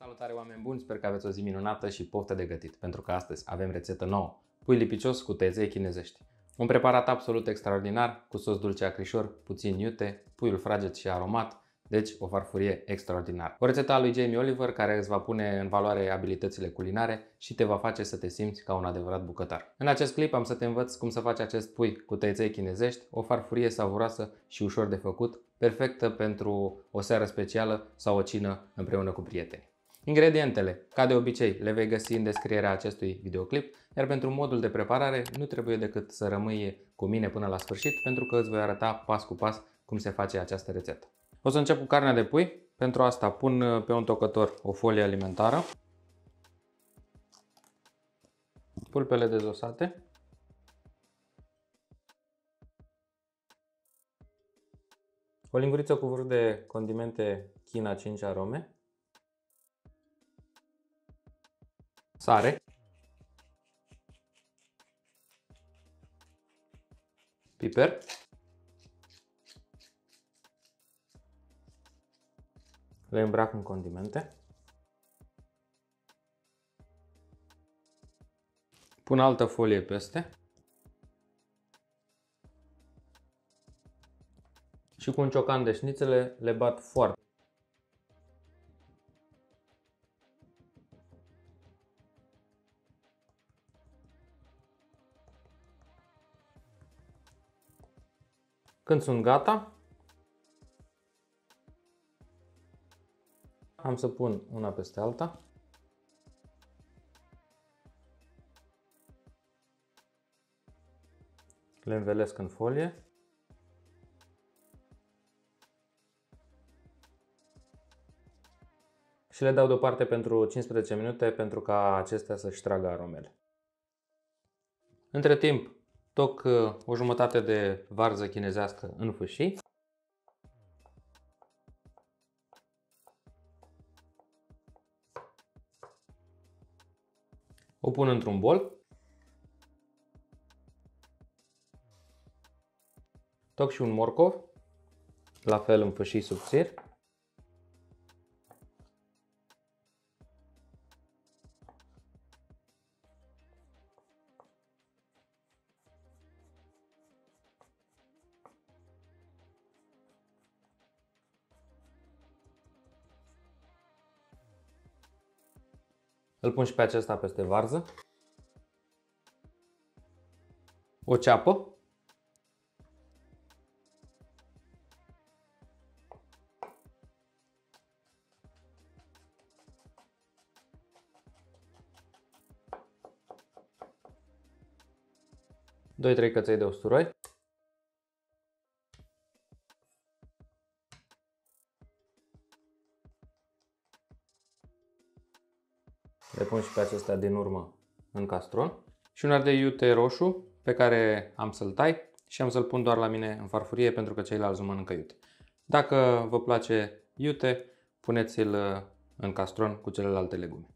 Salutare oameni buni, sper că aveți o zi minunată și poftă de gătit, pentru că astăzi avem rețetă nouă. Pui lipicios cu tezei chinezești. Un preparat absolut extraordinar, cu sos dulce acrișor, puțin iute, puiul fraged și aromat, deci o farfurie extraordinară. O rețetă a lui Jamie Oliver care îți va pune în valoare abilitățile culinare și te va face să te simți ca un adevărat bucătar. În acest clip am să te învăț cum să faci acest pui cu tăiței chinezești, o farfurie savuroasă și ușor de făcut, perfectă pentru o seară specială sau o cină împreună cu prieteni. Ingredientele, ca de obicei, le vei găsi în descrierea acestui videoclip, iar pentru modul de preparare nu trebuie decât să rămâi cu mine până la sfârșit pentru că îți voi arăta pas cu pas cum se face această rețetă. O să încep cu carnea de pui. Pentru asta pun pe un tocător o folie alimentară, pulpele dezosate, o linguriță cu vârf de condimente China 5 arome, sare, piper, le îmbrac în condimente, pun altă folie peste. Și cu un ciocan de șnițele le bat foarte Când sunt gata, am să pun una peste alta. Le învelesc în folie. Și le dau deoparte pentru 15 minute pentru ca acestea să-și tragă aromele. Între timp, toc uh, o jumătate de varză chinezească în fâșii. O pun într-un bol. Toc și un morcov, la fel în fâșii subțiri. Îl pun și pe acesta peste varză. O ceapă. Doi, trei căței de usturoi. Pun și pe acestea din urmă în castron. Și un ardei iute roșu pe care am să-l tai și am să-l pun doar la mine în farfurie pentru că ceilalți nu mănâncă iute. Dacă vă place iute, puneți-l în castron cu celelalte legume.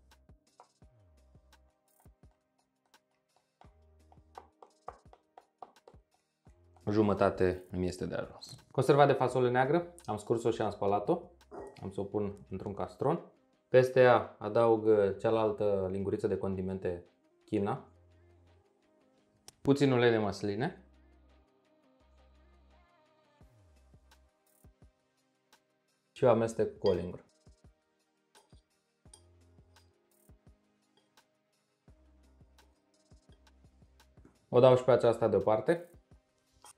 Jumătate îmi este de ajuns. Conserva de fasole neagră, am scurs-o și am spălat-o. Am să o pun într-un castron. Peste ea adaug uh, cealaltă linguriță de condimente china, puțin ulei de măsline, și o amestec cu o lingură. O dau și pe aceasta deoparte.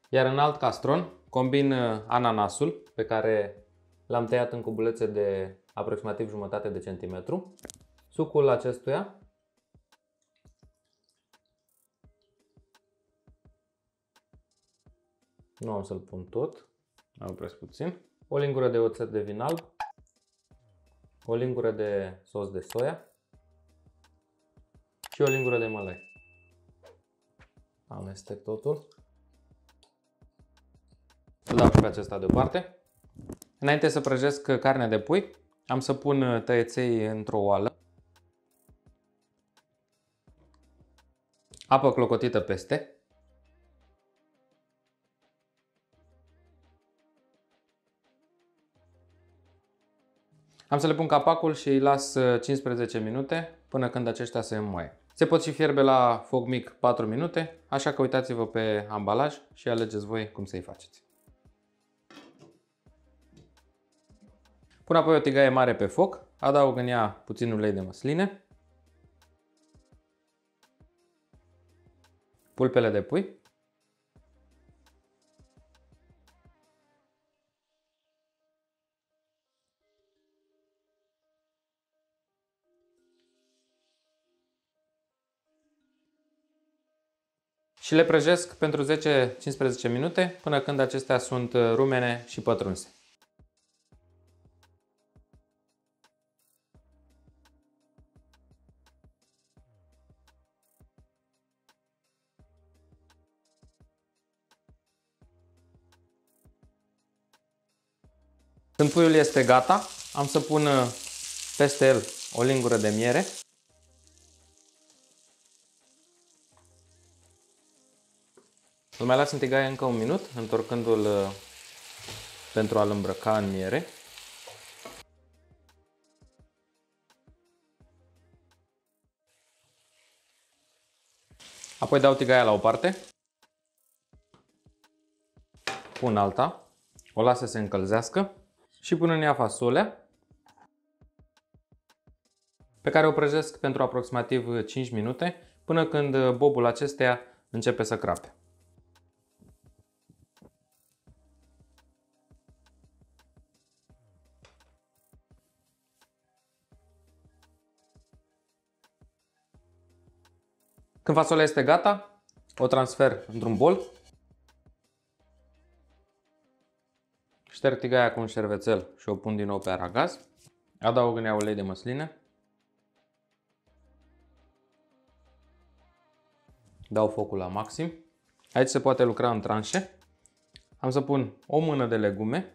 Iar în alt castron combin uh, ananasul pe care l-am tăiat în cubulețe de aproximativ jumătate de centimetru. Sucul acestuia nu am să-l pun tot, am opresc puțin. O lingură de oțet de vin alb, o lingură de sos de soia și o lingură de mălai. Amestec totul. Îl dau și pe acesta deoparte. Înainte să prăjesc carnea de pui, am să pun uh, tăieței într-o oală. Apă clocotită peste. Am să le pun capacul și îi las 15 minute până când aceștia se înmoaie. Se pot și fierbe la foc mic 4 minute, așa că uitați-vă pe ambalaj și alegeți voi cum să-i faceți. Pun apoi o tigaie mare pe foc, adaug în ea puțin ulei de măsline, pulpele de pui, și le prăjesc pentru 10-15 minute până când acestea sunt rumene și pătrunse. Când puiul este gata, am să pun uh, peste el o lingură de miere. Îl mai las în tigaie încă un minut, întorcându-l uh, pentru a-l îmbrăca în miere. Apoi dau tigaia la o parte. Pun alta. O las să se încălzească și pun în ea fasolea pe care o prăjesc pentru aproximativ 5 minute până când bobul acesteia începe să crape. Când fasolea este gata, o transfer într-un bol Șterg tigaia cu un șervețel și o pun din nou pe aragaz. Adaug în ea ulei de măsline. Dau focul la maxim. Aici se poate lucra în tranșe. Am să pun o mână de legume.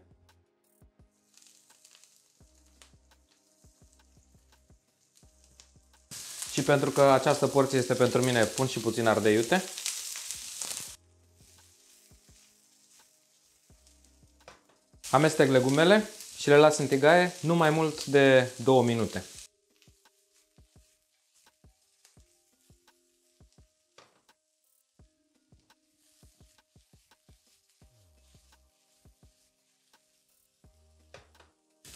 Și pentru că această porție este pentru mine, pun și puțin ardei iute. Amestec legumele și le las în tigaie nu mai mult de 2 minute.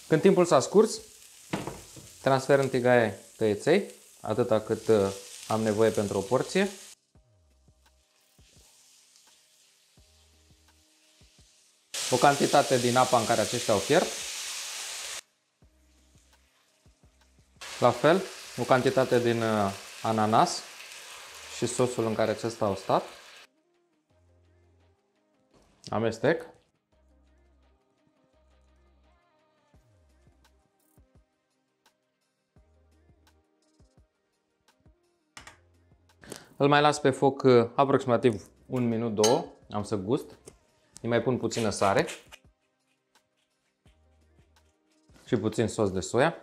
Când timpul s-a scurs, transfer în tigaie tăieței, atâta cât uh, am nevoie pentru o porție. O cantitate din apa în care aceștia au fiert. La fel, o cantitate din uh, ananas și sosul în care acesta au stat. Amestec. Îl mai las pe foc uh, aproximativ un minut, două. Am să gust. Îi mai pun puțină sare și puțin sos de soia.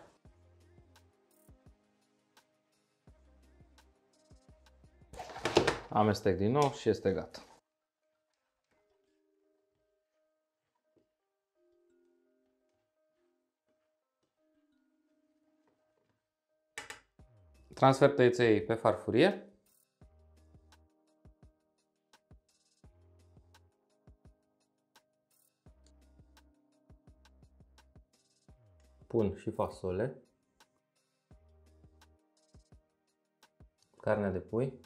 Amestec din nou și este gata. Transfer tăiței pe farfurie pun și fasole, carne de pui,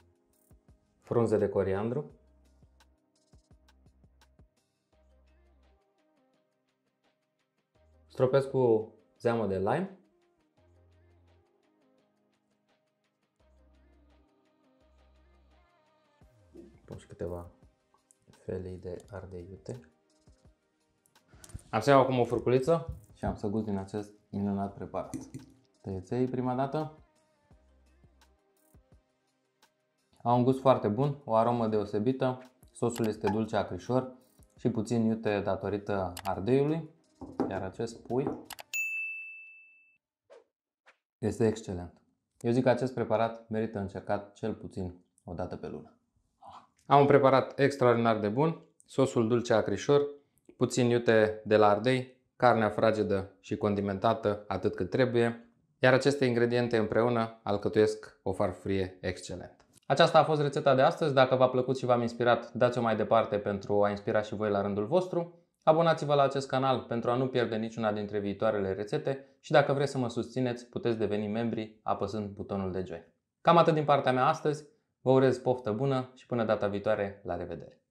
frunze de coriandru, stropesc cu zeamă de lime, pun și câteva felii de ardei iute. Am să iau acum o furculiță. Și am să gust din acest minunat preparat. Tăieței prima dată. Au un gust foarte bun, o aromă deosebită, sosul este dulce acrișor și puțin iute datorită ardeiului, iar acest pui este excelent. Eu zic că acest preparat merită încercat cel puțin o dată pe lună. Am un preparat extraordinar de bun, sosul dulce acrișor, puțin iute de la ardei, carnea fragedă și condimentată atât cât trebuie, iar aceste ingrediente împreună alcătuiesc o farfurie excelent. Aceasta a fost rețeta de astăzi. Dacă v-a plăcut și v-am inspirat, dați-o mai departe pentru a inspira și voi la rândul vostru. Abonați-vă la acest canal pentru a nu pierde niciuna dintre viitoarele rețete și dacă vreți să mă susțineți, puteți deveni membri apăsând butonul de join. Cam atât din partea mea astăzi. Vă urez poftă bună și până data viitoare, la revedere!